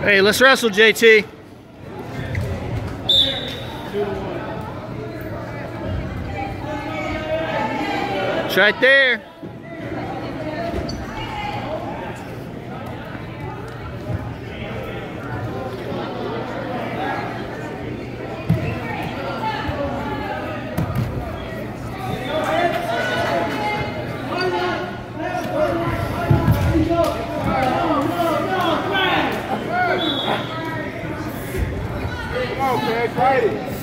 Hey, let's wrestle, JT. It's right there. Okay, fight it.